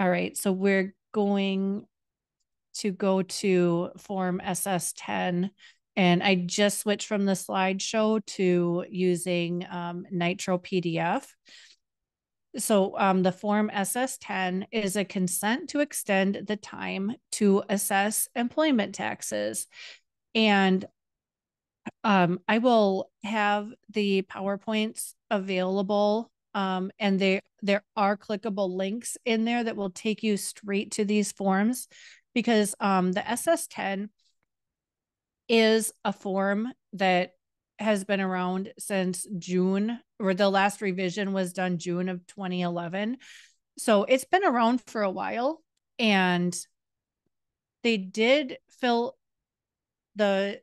All right, so we're going to go to Form SS ten. And I just switched from the slideshow to using um, Nitro PDF. So um, the Form SS ten is a consent to extend the time to assess employment taxes. And um, I will have the PowerPoints available um, and there there are clickable links in there that will take you straight to these forms because um, the SS10 is a form that has been around since June, or the last revision was done June of 2011. So it's been around for a while. And they did fill the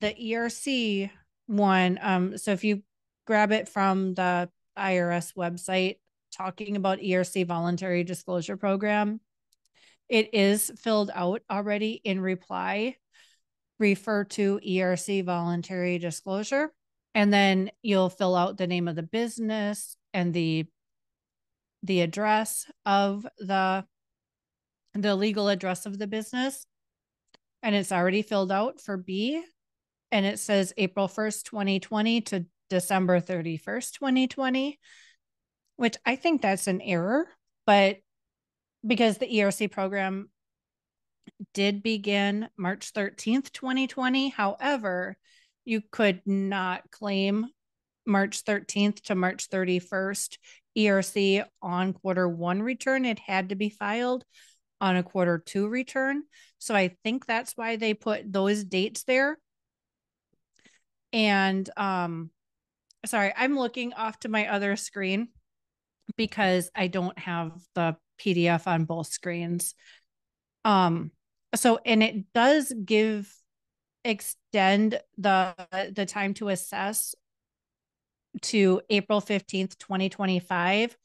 the ERC one. Um, so if you grab it from the IRS website talking about ERC voluntary disclosure program, it is filled out already in reply. Refer to ERC voluntary disclosure. And then you'll fill out the name of the business and the the address of the the legal address of the business. And it's already filled out for B. And it says April 1st, 2020 to December 31st, 2020, which I think that's an error, but because the ERC program did begin March 13th, 2020. However, you could not claim March 13th to March 31st ERC on quarter one return. It had to be filed on a quarter two return. So I think that's why they put those dates there. And um sorry, I'm looking off to my other screen because I don't have the PDF on both screens. Um, so and it does give extend the the time to assess to April 15th, 2025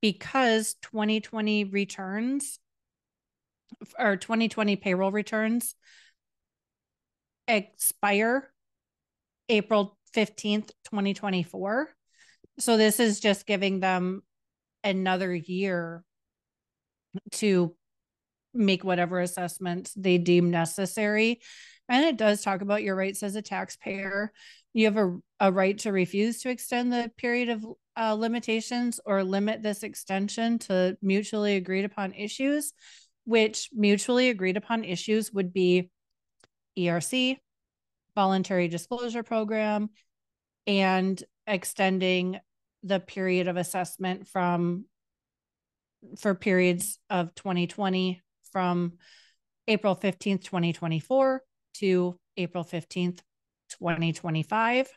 because 2020 returns or 2020 payroll returns expire April 15th, 2024. So this is just giving them another year to make whatever assessments they deem necessary. And it does talk about your rights as a taxpayer. You have a, a right to refuse to extend the period of uh, limitations or limit this extension to mutually agreed upon issues, which mutually agreed upon issues would be ERC, voluntary disclosure program, and extending the period of assessment from for periods of 2020 from April 15th, 2024 to April 15th, 2025.